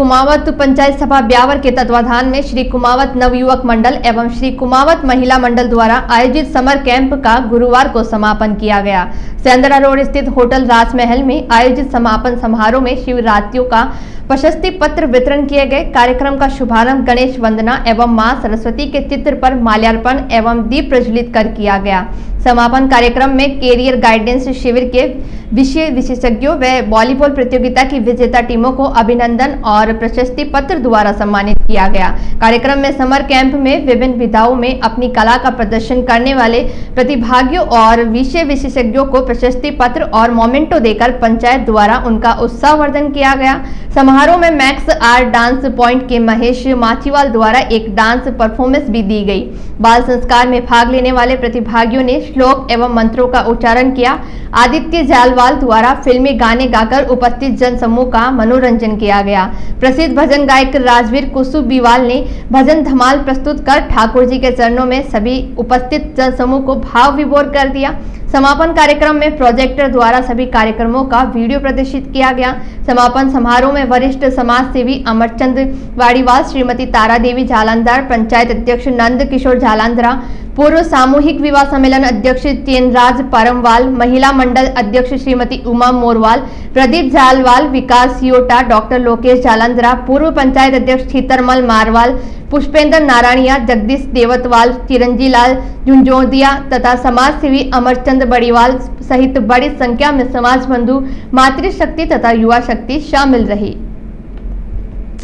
कुमावत पंचायत सभा ब्यावर के तत्वाधान में श्री कुमावत नवयुवक मंडल एवं श्री कुमावत महिला मंडल द्वारा आयोजित समर कैंप का गुरुवार को समापन किया गया। सेंदरा रोड स्थित होटल राजमहल में आयोजित समापन समारोह में शिवरात्रियों का प्रशस्ति पत्र वितरण किए गए। कार्यक्रम का शुभारंभ गणेश वंदना एवं माँ सरस्वती के चित्र पर माल्यार्पण एवं दीप प्रज्वलित कर किया गया। समापन कार्यक्रम में कैरियर गाइडेंस शिविर के विषय विशेषज्ञों व वॉलीबॉल प्रतियोगिता की विजेता टीमों को अभिनंदन और प्रशस्ति पत्र द्वारा सम्मानित किया गया। कार्यक्रम में समर कैंप में विभिन्न विधाओं में अपनी कला का प्रदर्शन करने वाले प्रतिभागियों और विषय विशेषज्ञों को प्रशस्ति पत्र और मोमेंटो देकर पंचायत द्वारा उनका उत्साहवर्धन किया गया। समारोह में मैक्स आर डांस पॉइंट के महेश माछीवाल द्वारा एक डांस परफॉर्मेंस भी दी गई। बाल संस्कार में भाग लेने वाले प्रतिभागियों ने श्लोक एवं मंत्रों का उच्चारण किया। आदित्य जालवाल द्वारा फिल्मी गाने गाकर उपस्थित जन समूह का मनोरंजन किया गया। प्रसिद्ध भजन गायक राजवीर कुसुम बीवाल ने भजन धमाल प्रस्तुत कर ठाकुर जी के चरणों में सभी उपस्थित जन समूह को भाव विभोर कर दिया। समापन कार्यक्रम में प्रोजेक्टर द्वारा सभी कार्यक्रमों का वीडियो प्रदर्शित किया गया। समापन समारोह में वरिष्ठ समाज सेवी अमरचंद वाड़ीवाल, श्रीमती तारा देवी जालंधर पंचायत अध्यक्ष नंद किशोर जालंधरा पूर्व सामूहिक विवाह सम्मेलन अध्यक्ष चेनराज परमवाल, महिला मंडल अध्यक्ष श्रीमती उमा मोरवाल, प्रदीप जालवाल, विकास योटा, डॉक्टर लोकेश जालंधरा, पूर्व पंचायत अध्यक्ष छीतरमल मारवाल, पुष्पेंद्र नारायणिया, जगदीश देवतवाल चिरंजी लाल झुंझोदिया तथा समाज सेवी अमरचंद बड़ीवाल सहित बड़ी संख्या में समाज बंधु मातृशक्ति तथा युवा शक्ति शामिल रही।